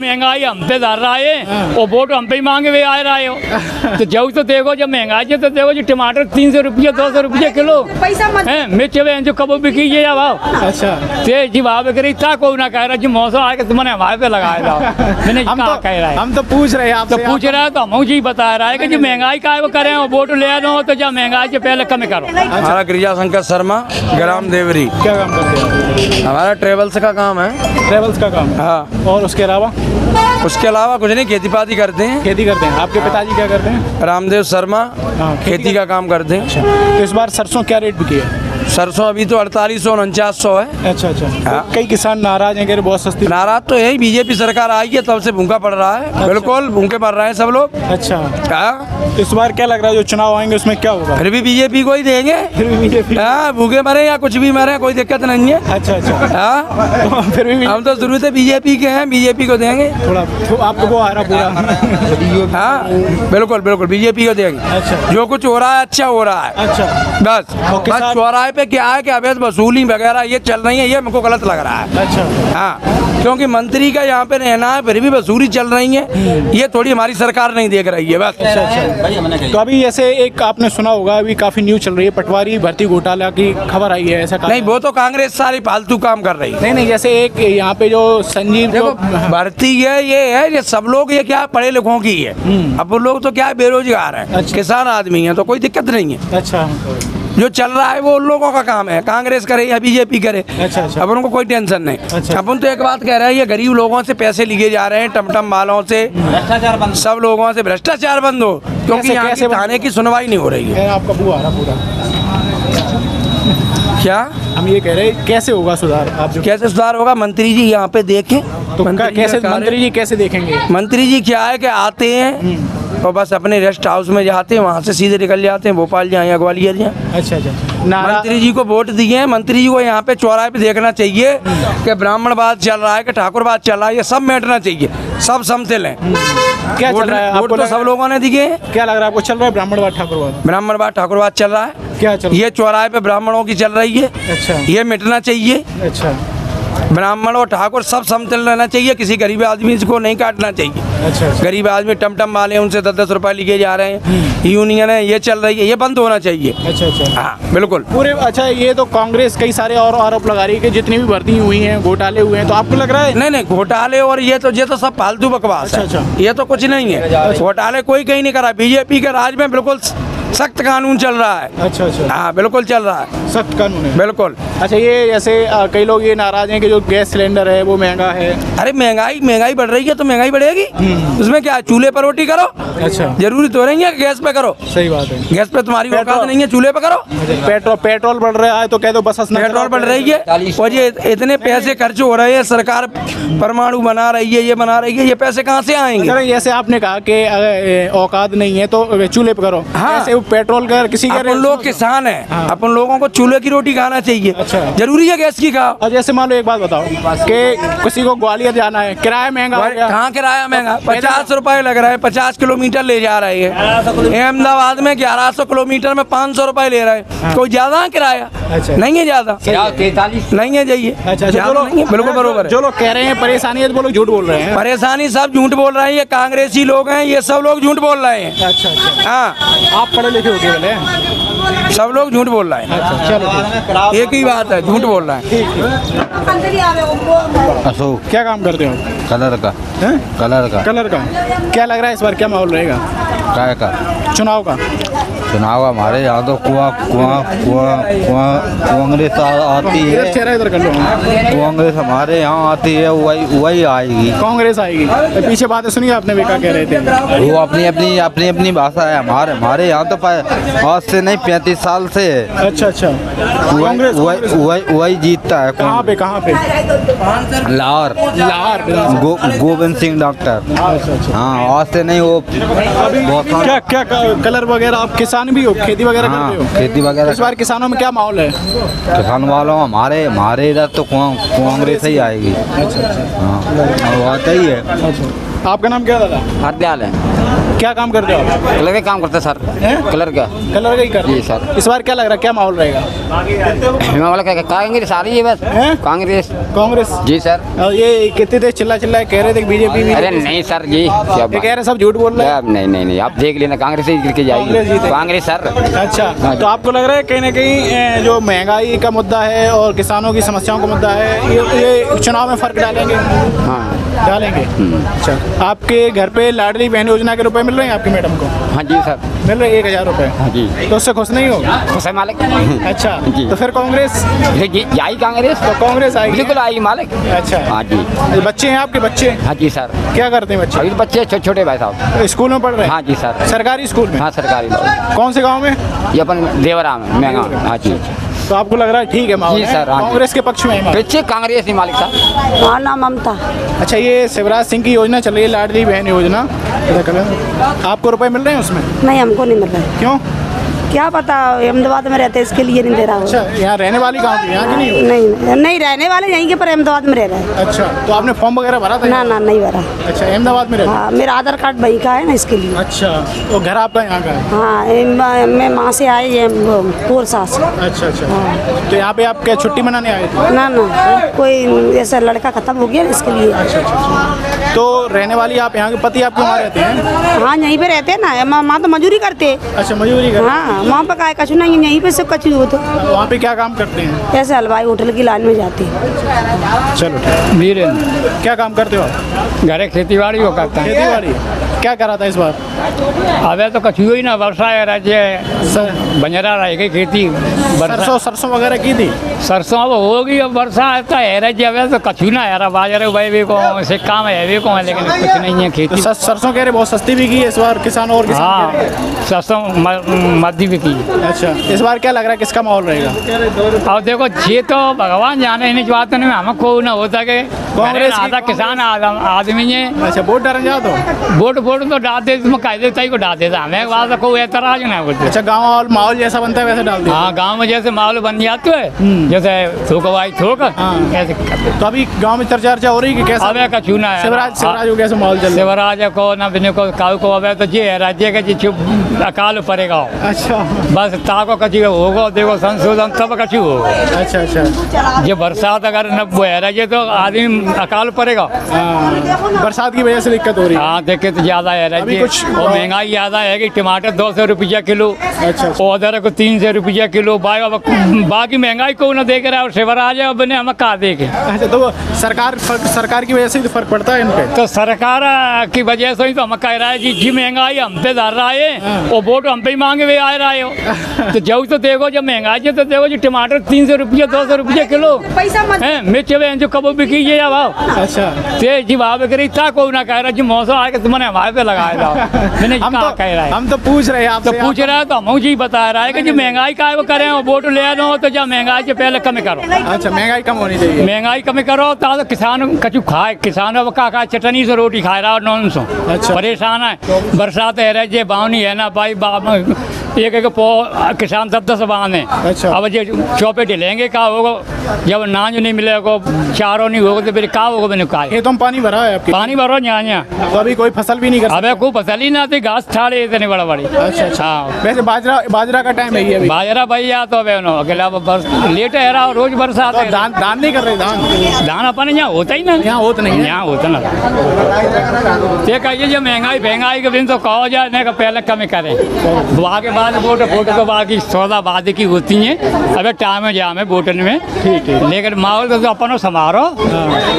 महँगाई हम पे डाल रहा है और वोट हम पे ही मांगे हुए आ रहे हो। तो जब तो देखो जब महँगाई है तो देखो जी टमाटर तीन सौ रुपये दो सौ रुपये किलो। है मिर्च वे जो कबो बिकी ये या भाव अच्छा। ते जी भाव करी ता कोई ना कह रहा जी मौसम आके तुमने हमारे पे लगाया था। मैंने हम कहा तो कह रहा है? हम तो पूछ रहे हैं तो पूछ रहा है तो हम जी बता रहा है कि जी महँगाई का है वो करें और वोट ले लो तो जब महँगाई से पहले कम करो। हमारा गिरिजा शंकर शर्मा ग्राम देवरी। क्या काम करते हैं? हमारा ट्रेवल्स का काम है। ट्रेवल्स का काम? हाँ। और उसके अलावा? उसके अलावा कुछ नहीं खेती पाती करते हैं। खेती करते हैं। आपके पिताजी क्या करते हैं? रामदेव शर्मा हाँ, खेती खेती का काम करते हैं। तो इस बार सरसों क्या रेट बिकी है? सरसों अभी तो अड़तालीस सौ उनचास सौ है। अच्छा अच्छा। हाँ। कई किसान नाराज़ हैं कह रहे बहुत सस्ती। नाराज़ तो यही बीजेपी सरकार आई है तब से भूखा पड़ रहा है। बिल्कुल भूखे पड़ रहे हैं सब लोग। अच्छा। हाँ। इस बार क्या लग रहा है जो चुनाव आएँगे उसमें क्या होगा? फिर भी बीजेपी को ही देंगे। फिर भी बीजेपी। हाँ भूखे मरे या कुछ भी मरे कोई दिक्कत नहीं है। अच्छा अच्छा। हाँ। फिर भी हम तो शुरू से बीजेपी के हैं बीजेपी को देंगे। थोड़ा आपको आ रहा पूरा। हाँ बिल्कुल बिल्कुल बीजेपी को देंगे। अच्छा। जो कुछ हो रहा है अच्छा हो रहा है। अच्छा। बस। बस चौराहे पे क्या है कि अवैध वसूली वगैरह ये चल रही है ये हमको गलत लग रहा है। अच्छा। हाँ क्योंकि मंत्री का यहाँ पे रहना है फिर भी वसूली चल रही है ये थोड़ी हमारी सरकार नहीं देख रही है बस। अच्छा अच्छा। तो अभी जैसे एक आपने सुना होगा अभी काफ़ी न्यूज़ चल रही है पटवारी भर्ती घोटाला की खबर आई है ऐसा नहीं वो तो कांग्रेस सारी फालतू काम कर रही है। नहीं नहीं जैसे एक यहाँ पे जो संजीव देखो भर्ती है ये है ये सब लोग ये क्या पढ़े लिखों की है। अब वो लोग तो क्या बेरोजगार है अच्छा। किसान आदमी है तो कोई दिक्कत नहीं है। अच्छा। जो चल रहा है वो उन लोगों का काम है। कांग्रेस करे या बीजेपी करे। अच्छा, अच्छा। अब उनको कोई टेंशन नहीं। अच्छा। अपन तो एक बात कह रहे हैं ये गरीब लोगों से पैसे लिए जा रहे हैं टमटम वालों से। भ्रष्टाचार बंद। सब लोगों से भ्रष्टाचार बंद हो क्योंकि यहाँ की थाने की सुनवाई नहीं हो रही है। आपका बुआ पूरा क्या? हम ये कह रहे हैं कैसे होगा सुधार? आप जो कैसे सुधार होगा? मंत्री जी यहाँ पे देखें। तो मंत्री कैसे मंत्री जी कैसे देखेंगे? मंत्री जी क्या है कि आते हैं और बस अपने रेस्ट हाउस में जाते हैं वहाँ से सीधे निकल जाते हैं भोपाल या ग्वालियर जाए। अच्छा अच्छा। मंत्री जी को वोट दिए हैं मंत्री जी को यहाँ पे चौराहे पे देखना चाहिए कि ब्राह्मणवाद चल रहा है कि ठाकुरवाद चल रहा है ये सब मेटना चाहिए सब समतल हैं। क्या चल रहा है आपको तो सब लोगों ने दिए क्या लग रहा है आपको चल रहा है ब्राह्मणवाद ठाकुरवाद ब्राह्मणवाद ठाकुरवाद चल रहा है। क्या चल रहा ये चौराहे पे ब्राह्मणों की चल रही है। अच्छा। ये मिटना चाहिए। अच्छा। ब्राह्मण और ठाकुर सब समतल रहना चाहिए किसी गरीब आदमी को नहीं काटना चाहिए। अच्छा अच्छा। गरीब आदमी टमटम वाले उनसे दस दस रुपए लिए जा रहे हैं। यूनियन है ये चल रही है ये बंद होना चाहिए। अच्छा अच्छा। हाँ बिल्कुल। पूरे अच्छा ये तो कांग्रेस कई सारे और आरोप लगा रही है कि जितनी भी भर्ती हुई हैं घोटाले हुए हैं तो आपको लग रहा है? नहीं नहीं घोटाले और ये तो ये तो सब फालतू बकवास है। अच्छा, अच्छा। ये तो कुछ नहीं है। घोटाले कोई कहीं नहीं करा। बीजेपी के राज में बिल्कुल सख्त कानून चल रहा है। अच्छा अच्छा। हाँ बिल्कुल चल रहा है। सख्त कानून है। बिल्कुल। अच्छा ये जैसे कई लोग ये नाराज़ हैं कि जो गैस सिलेंडर है वो महँगा है। अरे महँगाई महँगाई बढ़ रही है तो महँगाई बढ़ेगी। उसमें क्या चूल्हे पर रोटी करो? अच्छा। ज़रूरी तो नहीं है गैस पे करो? सही बात है। गैस पे तुम्हारी औकात नहीं है चूल्हे पे करो। पेट्रोल पेट्रोल बढ़ रहा है तो कह दो बस पेट्रोल बढ़ रही है और ये इतने पैसे खर्च हो रहे हैं सरकार परमाणु बना रही है ये बना रही है ये पैसे कहाँ से आएँगे? जैसे आपने कहा कि औकात नहीं है तो चूल्हे पे करो। हाँ। पेट्रोल का किसी का अपन लोग किसान है। हाँ। अपन लोगों को चूल्हे की रोटी खाना चाहिए। अच्छा। ज़रूरी है गैस की खाओ। और जैसे मान लो एक बात बताओ कि किसी को ग्वालियर जाना है किराया महँगा हो गया। कहाँ किराया महँगा? पचास रुपए लग रहा है पचास किलोमीटर ले जा रहे हैं अहमदाबाद में ग्यारह सौ किलोमीटर में पाँच सौ रुपए ले रहे हैं। कोई ज़्यादा है किराया? अच्छा। नहीं है ज़्यादा। नहीं है जाइए अच्छा है, बिल्कुल बरोबर है। जो लोग कह रहे हैं परेशानी है तो वो लोग झूठ बोल रहे हैं। परेशानी सब झूठ बोल रहे हैं। ये कांग्रेसी लोग हैं ये सब लोग झूठ बोल रहे हैं। अच्छा अच्छा। हाँ। आप पढ़े लिखे हो गए बोले सब लोग झूठ बोल रहे हैं। अच्छा चलो एक ही बात है झूठ बोल रहे हैं। अशोक क्या काम करते हो? कलर का। हैं? कलर का। कलर का। क्या लग रहा है इस बार क्या माहौल रहेगा? काय का? चुनाव का। चुनाव हमारे यहाँ तो कुआँ कुआँ कुआँ कुआँ कांग्रेस आती है। कांग्रेस हमारे यहाँ आती है वही वही आएगी। कांग्रेस आएगी। तो पीछे बातें सुनिए आपने भी क्या कह रहे थे। वो अपनी अपनी अपनी अपनी भाषा है हमारे हमारे यहाँ तो आज से नहीं पैंतीस साल से है। अच्छा अच्छा। वही कांग्रेस वही वही जीतता है कहाँ पे कहाँ पे? लाहौर। लाहौर गो, गोविंद सिंह डॉक्टर। अच्छा अच्छा। हाँ आज से नहीं वो क्या क्या कलर वगैरह आप किसान भी हो? खेती वगैरह हाँ करते हो? खेती वगैरह इस बार किसानों में क्या माहौल है? किसान वालों हमारे हमारे इधर तो कां- कांग्रेस ही आएगी। अच्छा अच्छा। हाँ आता ही। है आपका नाम क्या दादा? हरदयाल है। क्या काम करते हो आप? कलर का काम करते हैं सर। हैं? कलर का। कलर का ही कर जी, सर। इस बार क्या लग रहा है? क्या माहौल रहेगा? क्या कांग्रेस आ रही है बस? हैं? कांग्रेस। कांग्रेस? जी सर। और ये कितने देर चिल्ला चिल्ला कह रहे थे बीजेपी भी अरे नहीं सर जी क्या ये बात। कह रहे सब झूठ बोल रहे हैं। नहीं नहीं नहीं आप देख लेना कांग्रेस ही गिर के कांग्रेस जाएगी जीतेगी। कांग्रेस सर। अच्छा तो आपको लग रहा है कहीं ना कहीं ए, जो महँगाई का मुद्दा है और किसानों की समस्याओं का मुद्दा है ये ये चुनाव में फ़र्क डालेंगे? हाँ। डालेंगे? अच्छा। आपके घर पे लाडली बहन योजना के रुपए मिल रहे हैं आपकी मैडम को? हाँ जी सर। मिल रहे एक हज़ार रुपए? हाँ जी। तो उससे खुश नहीं हो? खुश है मालिक। अच्छा जी। तो फिर कांग्रेस? आई कांग्रेस? तो कांग्रेस आएगी बिल्कुल आएगी मालिक। अच्छा। हाँ जी। बच्चे हैं आपके बच्चे? हाँ जी सर। क्या करते हैं बच्चे? अभी तो बच्चे छोटे छोटे भाई साहब। स्कूल में पढ़ रहे हैं? हाँ जी सर। सरकारी स्कूल में? हाँ सरकारी। कौन से गाँव में? ये अपन देवरा में हाँ जी। तो आपको लग रहा है ठीक है माहौल जी सर, हाँ कांग्रेस के पक्ष में है माहौल। पीछे कांग्रेस ही मालिक साहब। हाँ ना ममता। अच्छा ये शिवराज सिंह की योजना चल रही है लाडली बहन योजना। कलर। आपको रुपए मिल रहे हैं उसमें? नहीं हमको नहीं मिल रहा। है क्यों? क्या पता अहमदाबाद में रहते इसके लिए नहीं दे रहा अच्छा यहाँ रहने वाली गाँव की यहाँ की नहीं हो? नहीं नहीं रहने वाले यहीं के पर अहमदाबाद में रह रहे हैं। अच्छा तो आपने फॉर्म वगैरह भरा था ना ना नहीं भरा। अच्छा अहमदाबाद में रहते? हाँ मेरा आधार कार्ड वहीं का है ना इसके लिए। अच्छा तो घर आपका यहाँ का है? हाँ मैं वहाँ से आई है कोरसा से अच्छा अच्छा। तो यहाँ पे आप क्या छुट्टी मनाने आए थे? ना ना कोई ऐसा लड़का खत्म हो गया ना इसके लिए। तो रहने वाली आप यहाँ के पति आप वहाँ रहते हैं? हाँ यहीं पे रहते हैं ना। माँ वहाँ तो मजूरी करते हैं। अच्छा मजूरी करते हाँ। वहाँ पे का कछु नहीं है, यहीं पे सब कछु हो तो। वहाँ पे क्या काम करते हैं? कैसे हलवाई होटल की लाइन में जाते हैं। चलो वीरेंद्र क्या काम करते हो आप? घरे खेती बाड़ी वो करता है खेती बाड़ी क्या करा था इस बार अबे तो कछु ही ना वर्षा है राज्य बंजरा रह गई खेती सरसों सरसों वगैरह की थी सरसों अब होगी अब वर्षा आता है राज्य अब तो कछु ना यार बाज़ार भाई भी को से काम है भी को है लेकिन कुछ नहीं है खेती सरसों कह रहे बहुत सस्ती भी की है इस बार किसान और किसान हाँ सरसों मध्य भी की अच्छा इस बार क्या लग रहा है किसका माहौल रहेगा अब देखो जी तो भगवान जाने इन बातों में हमें को ना होता कि कांग्रेस आधा किसान आधा आदमी है अच्छा वोट डर जाओ तो? वोट वोट तो डाल दे इसमें कायदे तय को डाल देता हमें बात कोई एतराज़ नहीं होता अच्छा गाँव और माहौल जैसा बनता है वैसे डाल दिया हाँ गाँव में जैसे माहौल बन जाते है जैसे थोक वाई थोक हाँ। ऐसे तो अभी गाँव में चर्चा चर्चा हो रही है कि कैसा? अबे कछु ना है? शिवराज शिवराज को कैसे माहौल चल शिवराज को ना बिने को काऊ को अबे तो है राज्य के जी चुप अकाल पड़ेगा अच्छा। बस ताको कछु होगा देखो संशोधन तब कछु होगा अच्छा अच्छा। ये बरसात अगर न है राज्य तो आदमी अकाल पड़ेगा हाँ, बरसात की वजह से दिक्कत हो रही है। हाँ देखे तो ज़्यादा है अभी कुछ- और महँगाई ज़्यादा है कि टमाटर दो सौ रुपया किलो अच्छा, अच्छा। और अदरक को तीन सौ रुपया किलो बाकी महँगाई को ना देख रहा है और शिवराज है अब ने हम कहा देखे? अच्छा तो सरकार सरकार की वजह से तो फ़र्क पड़ता है इन पे? तो सरकार की वजह से ही तो हम कह रहा है जी जी महँगाई हम पे डाल रहा है और वोट हम पे ही मांगे हुए आ रहा है। तो जब तो देखो जब महँगाई है तो देखो जी टमाटर तीन सौ रुपया दो सौ रुपया किलो। है मिर्च वे जो कब बिकी ये भाव अच्छा। ते जी भाव रही था कोई ना कह रहा जी मौसम आके तुमने हमारे पे लगाया था। मैंने हम तो कह रहा है। हम तो पूछ रहे हैं तो पूछ रहा है तो हम जी बता रहा है कि जी महँगाई का वो करें और वोट ले लो तो जब महँगाई से पहले कम करो। अच्छा महँगाई कम होनी चाहिए। महँगाई कमी करो तो तो किसान कछु खाए किसान अब का खा चटनी से रोटी खा रहा नॉन सो। अच्छा। परेशान है बरसात है रहे जे बावनी है ना भाई एक एक पो किसान दस दस बाँध है। अच्छा। अब जे चौपे ढलेंगे का होगा? जब नाज नहीं मिलेगा चारों नहीं होगा तो फिर का होगा मैंने कहा? खेतों में पानी भरा है आपके? पानी भरो यहाँ यहाँ। तो अभी कोई फ़सल भी नहीं कर अबे खूब फ़सल ही ना थी घास ठाड़े इतने बड़ा बड़ी अच्छा, अच्छा। हाँ। वैसे बाजरा बाजरा का टाइम है ये अभी। बाजरा भैया तो अबे अकेला लेट है रहा रोज बरसात तो है। दान दान नहीं कर रहे दान धान अपन यहाँ होता ही ना। यहाँ होता नहीं यहाँ होता ना। ये कहिए जो महँगाई महँगाई के दिन तो कहो जाए पहले कमी करें। के बाद वोट वोट तो बाकी सौदा बाद की होती हैं। अबे टाइम में जामे वोटन में। ठीक है लेकिन माहौल तो अपन समारो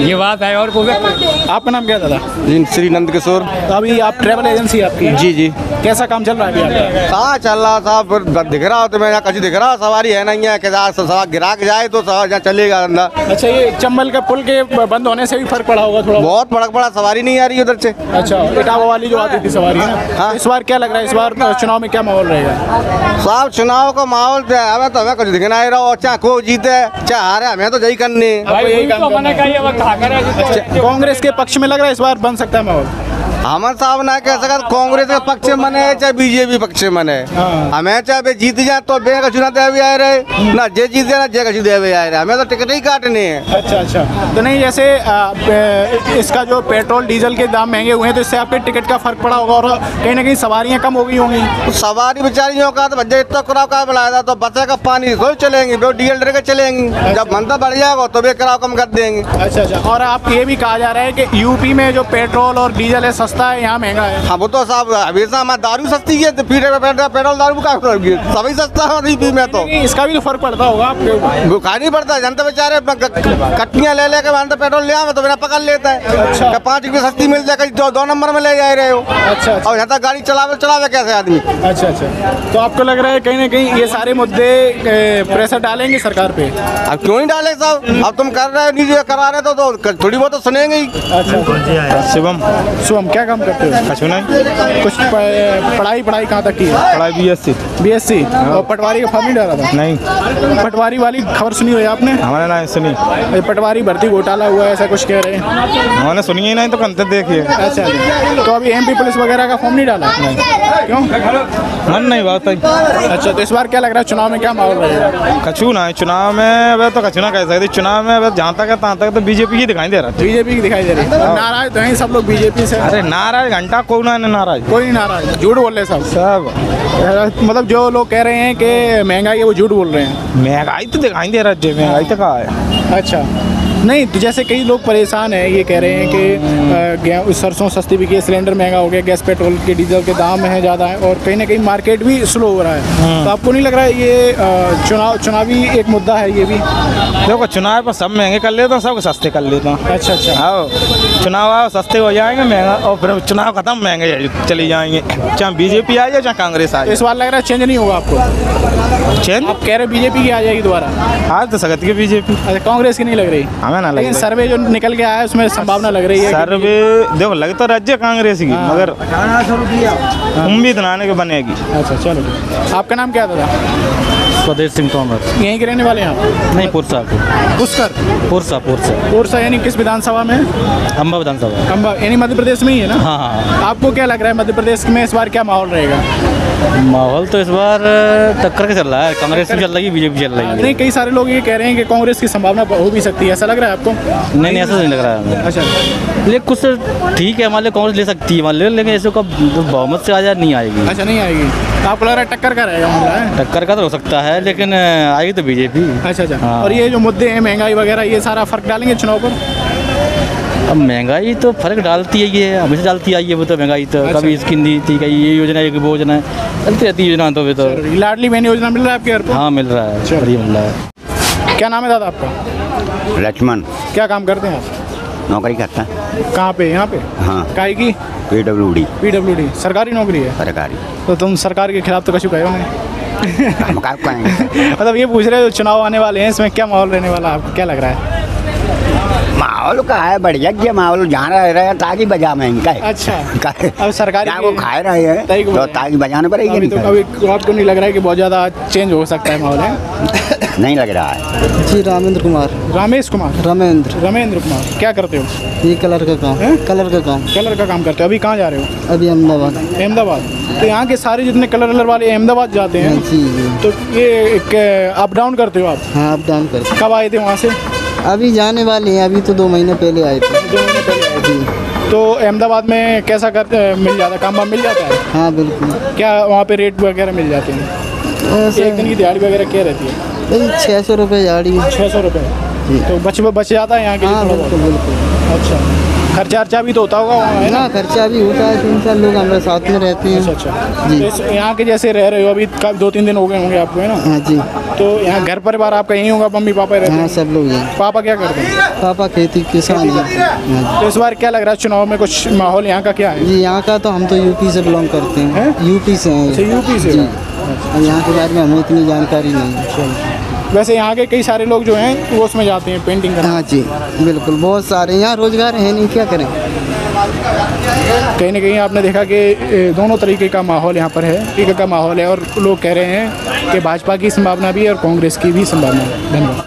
ये बात है और कोई आपका नाम क्या दादा? जी श्री नंद किशोर। तो अभी आप ट्रैवल एजेंसी आपकी? जी जी। कैसा काम चल रहा है अभी कहाँ चल रहा साहब दिख रहा हो तो मैं यहाँ कहीं दिख रहा सवारी है नहीं है सवार गिरा के जाए तो सवार यहाँ चलेगा अंदर अच्छा ये चंबल का पुल के बंद होने से भी फ़र्क पड़ा होगा थोड़ा। बहुत बड़ा बड़ा सवारी नहीं आ रही उधर से। अच्छा इटावा वाली जो आती थी सवारी है हाँ। इस बार क्या लग रहा है इस बार चुनाव में क्या माहौल रहेगा? साहब चुनाव का माहौल तो है, हमें तो हमें कुछ दिखना ही रहो चाहे को जीते चाहे हारे हमें तो यही करनी तो है। अच्छा, कांग्रेस के पक्ष में लग रहा है इस बार बन सकता है माहौल हमारे साहब ना कह सकत कांग्रेस के पक्ष में मने चाहे बीजेपी पक्ष में मने हाँ। हमें चाहे बे जीत जाए तो बे का चुनाव दे भी आए रहे ना जे जीत जाए ना जे का चुनाव दे भी आए रहे। हमें तो टिकट ही काटने हैं। अच्छा अच्छा। तो नहीं जैसे आ, इसका जो पेट्रोल डीजल के दाम महँगे हुए हैं तो इससे आपके टिकट का फ़र्क पड़ा होगा और कहीं ना कहीं सवारियाँ कम हो गई होंगी। तो सवारी बेचारियों का तो भैया इतना कराव का बढ़ाया था तो बसे का पानी थोड़ी चलेंगी वो डीजल डर के चलेंगी। जब मंदा बढ़ जाएगा तो वे कराव कम कर देंगे। अच्छा अच्छा। और आप ये भी कहा जा रहा है कि यूपी में जो पेट्रोल और डीजल है सस्ता है यहाँ महँगा है। हाँ वो तो साहब हमेशा हमारी दारू सस्ती है तो फिर पेट्रोल पेट्रोल दारू का सभी सस्ता है यूपी में तो। इसका भी तो फ़र्क पड़ता होगा आपके खा नहीं पड़ता जनता बेचारे कट्टियाँ ले लेके वहाँ पेट्रोल ले आवे तो बिना पकड़ लेता है। अच्छा। पाँच रुपये सस्ती मिल जाए कहीं दो, दो नंबर में ले जा रहे हो। अच्छा अच्छा। और यहाँ तक गाड़ी चलावे चलावे कैसे आदमी? अच्छा अच्छा। तो आपको लग रहा है कहीं ना कहीं ये सारे मुद्दे प्रेशर डालेंगे सरकार पे? अब क्यों नहीं डाले साहब? अब तुम कर रहे हो नहीं करा रहे तो, तो थोड़ी बहुत तो सुनेंगे ही। अच्छा। शिवम शुभम क्या काम करते हो? कछु नहीं। कुछ पढ़ाई पढ़ाई कहाँ तक की है? पढ़ाई B S C B S C और पटवारी का फॉर्म नहीं डाला था? नहीं। पटवारी वाली खबर सुनी हुई आपने? हमारे ना सुनी ये पटवारी भर्ती घोटाला हुआ है ऐसा कुछ कह रहे हैं? हमारे सुनी ही नहीं तो कंते देखिए। अच्छा। तो अभी एमपी पुलिस वगैरह का फॉर्म नहीं डाला? नहीं। क्यों? मन नहीं बात है। अच्छा तो इस बार क्या लग रहा है चुनाव में क्या माहौल रहेगा? कछु ना चुनाव में अब तो कछु ना कह सकते। चुनाव में अब जहाँ तक है तहाँ तक तो बीजेपी ही दिखाई दे रहा है। बीजेपी की दिखाई दे रही है। नाराज़ तो हैं सब लोग बीजेपी से। अरे नाराज़ घंटा कोई ना नाराज़? कोई नहीं नाराज़। झूठ बोल रहे सब। सब। मतलब जो लोग कह रहे हैं कि महँगाई है वो झूठ बोल रहे हैं। महँगाई तो दिखाई दे रहा है महँगाई तो कहा है। अच्छा। नहीं तो जैसे कई लोग परेशान हैं ये कह रहे हैं कि सरसों सस्ती बिकी है सिलेंडर महँगा हो गया गैस पेट्रोल के डीजल के दाम हैं ज़्यादा है और कहीं ना कहीं मार्केट भी स्लो हो रहा है। तो आपको नहीं लग रहा है ये चुनाव चुनावी एक मुद्दा है ये भी? देखो चुनाव पर सब महँगे कर लेता हूँ सब सस्ते कर लेता हूँ। अच्छा अच्छा। आओ चुनाव आओ सस्ते हो जाएँगे महँगा और फिर चुनाव खत्म महँगे चले जाएँगे। चाहे बीजेपी आ जाए चाहे कांग्रेस आ जाए। इस बार लग रहा है चेंज नहीं होगा आपको? चेंज आप कह रहे बीजेपी की आ जाएगी दोबारा। आज तो सकत की बीजेपी। अच्छा कांग्रेस की नहीं लग रही? हमें ना लेकिन सर्वे जो निकल के आया है उसमें संभावना लग रही है सर्वे देखो लगे तो राज्य कांग्रेस की मगर उम्मीद नाने के बनेगी। अच्छा चलो। आपका नाम क्या था स्वदेश सिंह तोमर। यहीं के रहने वाले हैं आप? नहीं पुरसा पुष्कर? पुरसा पुरसा। कोरसा यानी किस विधानसभा में? अम्बा विधानसभा। खंबा यानी मध्य प्रदेश में ही है ना? हाँ हाँ। आपको क्या लग रहा है मध्य प्रदेश में इस बार क्या माहौल रहेगा? माहौल तो इस बार टक्कर के चल रहा है। कांग्रेस भी चल रही है बीजेपी चल रही है। नहीं कई सारे लोग ये कह रहे हैं कि कांग्रेस की संभावना हो भी सकती है। ऐसा लग रहा है आपको? नहीं नहीं ऐसा नहीं लग रहा है अच्छा। लेकिन कुछ ठीक है हमारे लिए कांग्रेस ले सकती है हमारे लेकिन ऐसे का बहुमत से आज़ाद नहीं आएगी। अच्छा नहीं आएगी। तो आपको लग रहा है टक्कर का रहेगा मामला है? टक्कर का तो हो सकता है लेकिन आएगी तो बीजेपी। अच्छा अच्छा। हाँ। और ये जो मुद्दे हैं महँगाई वगैरह ये सारा फ़र्क डालेंगे चुनाव पर? अब महँगाई तो फ़र्क डालती है ये हमेशा डालती आई है वो तो महँगाई तो। अच्छा। कभी इसकी दी थी कभी ये योजना है वो योजना है चलती रहती है योजना तो भी तो। लाडली बहन योजना मिल रहा है आपके घर पर हाँ मिल रहा है बढ़िया मिल रहा है। क्या नाम है दादा आपका? लक्ष्मण। क्या काम करते हैं आप? नौकरी करता है। कहाँ पे यहाँ पे? हाँ। काय की? पी डब्ल्यू डी पीडब्ल्यूडी सरकारी नौकरी है? सरकारी। तो तुम सरकार के खिलाफ तो कछु कहो नहीं मतलब ये पूछ रहे हो चुनाव आने वाले हैं इसमें क्या माहौल रहने वाला है? आपको क्या लग रहा है? माहौल का है बढ़िया ये माहौल जहाँ रह रहे हैं ताकि बजा में इनका अच्छा। अब सरकारी क्या वो खाए रहे हैं तो। ताकि बजाने पड़ेगी तो। अभी आपको नहीं लग रहा है कि बहुत ज़्यादा चेंज हो सकता है माहौल नहीं लग रहा है। जी रामेंद्र कुमार। रामेश कुमार? रामेंद्र। रमेंद्र कुमार। क्या करते हो? ये कलर का काम। हैं? कलर का काम। कलर का काम करते हो। अभी कहाँ जा रहे हो? अभी अहमदाबाद। अहमदाबाद। तो यहाँ के सारे जितने कलर वलर वाले अहमदाबाद जाते हाँ, हैं जी जी। तो ये अप डाउन करते हो आप? हाँ अप डाउन कर कब आए थे वहाँ से? अभी जाने वाले हैं अभी तो दो महीने पहले आए थे। दो महीने पहले आए थे। तो अहमदाबाद में कैसा कर मिल जाता है? काम वाम मिल जाता है? हाँ बिल्कुल। क्या वहाँ पे रेट वगैरह मिल जाते हैं? एक दिन की दिहाड़ी वगैरह क्या रहती है? भाई छः सौ रुपये दिहाड़ी। छः सौ रुपये। तो बच बच जाता है यहाँ के लिए हाँ बिल्कुल बिल्कुल। अच्छा। खर्चा अर्चा भी तो होता होगा वहाँ है ना? ना खर्चा भी होता है तीन चार लोग हमारे साथ में रहते अच्छा हैं। अच्छा जी। तो यहाँ के जैसे रह रहे हो अभी कब दो तीन दिन हो गए होंगे आपको है ना? हाँ जी। तो यहाँ घर परिवार आपका यहीं होगा मम्मी पापा रहते हाँ हैं? सब लोग हैं पापा क्या करते हैं? पापा खेती किसान हैं। हाँ? तो इस बार क्या लग रहा है चुनाव में कुछ माहौल यहाँ का क्या है? जी यहाँ का तो हम तो यूपी से बिलोंग करते हैं। हैं? यूपी से अच्छा यूपी से। यहाँ के बारे में हमें इतनी जानकारी नहीं है। वैसे यहाँ के कई सारे लोग जो हैं वो उसमें जाते हैं पेंटिंग करने। हाँ जी बिल्कुल बहुत सारे यहाँ रोज़गार है नहीं क्या करें? कहीं ना कहीं आपने देखा कि दोनों तरीके का माहौल यहाँ पर है। एक का माहौल है और लोग कह रहे हैं कि भाजपा की संभावना भी है और कांग्रेस की भी संभावना है। धन्यवाद।